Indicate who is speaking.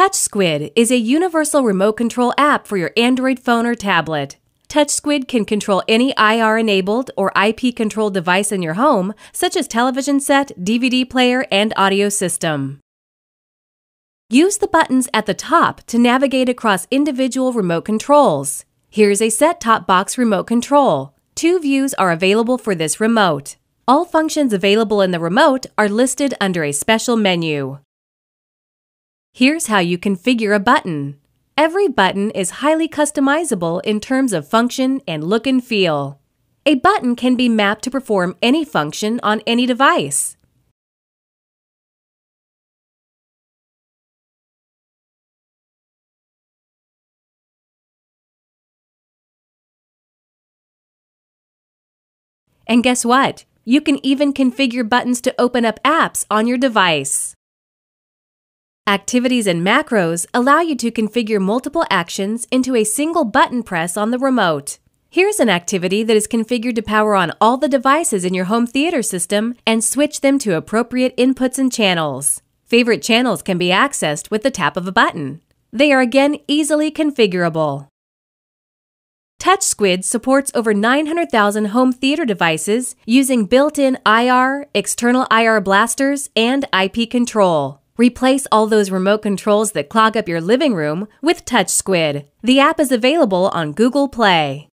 Speaker 1: TouchSquid is a universal remote control app for your Android phone or tablet. TouchSquid can control any IR enabled or IP controlled device in your home, such as television set, DVD player, and audio system. Use the buttons at the top to navigate across individual remote controls. Here's a set top box remote control. Two views are available for this remote. All functions available in the remote are listed under a special menu. Here's how you configure a button. Every button is highly customizable in terms of function and look and feel. A button can be mapped to perform any function on any device. And guess what? You can even configure buttons to open up apps on your device. Activities and macros allow you to configure multiple actions into a single button press on the remote. Here's an activity that is configured to power on all the devices in your home theater system and switch them to appropriate inputs and channels. Favorite channels can be accessed with the tap of a button. They are again easily configurable. TouchSquid supports over 900,000 home theater devices using built-in IR, external IR blasters, and IP control. Replace all those remote controls that clog up your living room with TouchSquid. The app is available on Google Play.